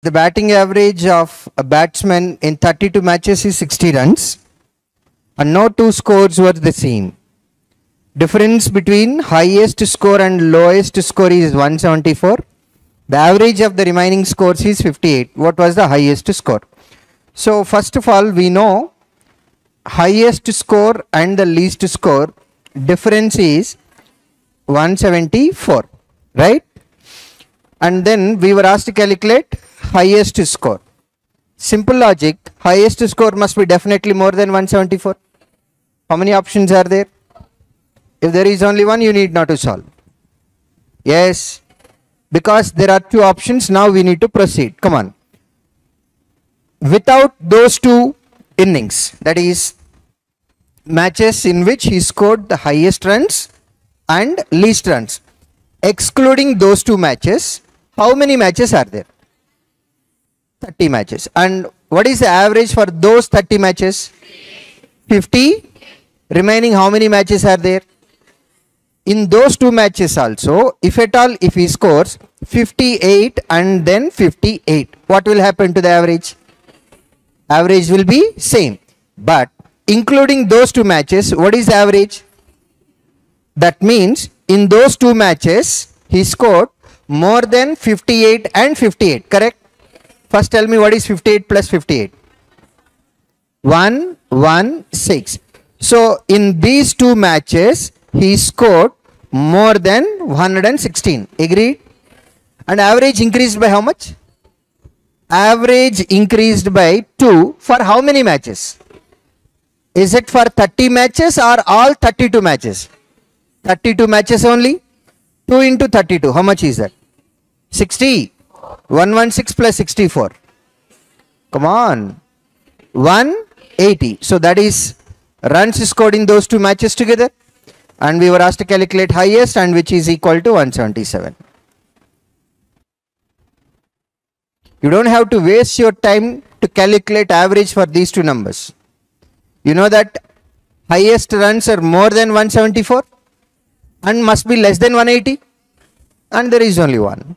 The batting average of a batsman in 32 matches is 60 runs and no two scores were the same. Difference between highest score and lowest score is 174. The average of the remaining scores is 58. What was the highest score? So first of all we know highest score and the least score difference is 174 right and then we were asked to calculate highest score. Simple logic highest score must be definitely more than 174 how many options are there? If there is only one you need not to solve. Yes because there are two options now we need to proceed. Come on. Without those two innings that is matches in which he scored the highest runs and least runs excluding those two matches how many matches are there 30 matches. And what is the average for those 30 matches? 50 remaining how many matches are there? In those two matches also if at all if he scores 58 and then 58 what will happen to the average? Average will be same. But including those two matches what is the average? That means in those two matches he scored more than 58 and 58 correct first tell me what is 58 plus 58 1 1 6 so in these two matches he scored more than 116 agreed and average increased by how much? Average increased by 2 for how many matches? Is it for 30 matches or all 32 matches? 32 matches only? 2 into 32 how much is that? 60 116 plus 64 come on. 180 so that is runs scored in those two matches together. And we were asked to calculate highest and which is equal to 177 you don't have to waste your time to calculate average for these two numbers. You know that highest runs are more than 174 and must be less than 180 and there is only one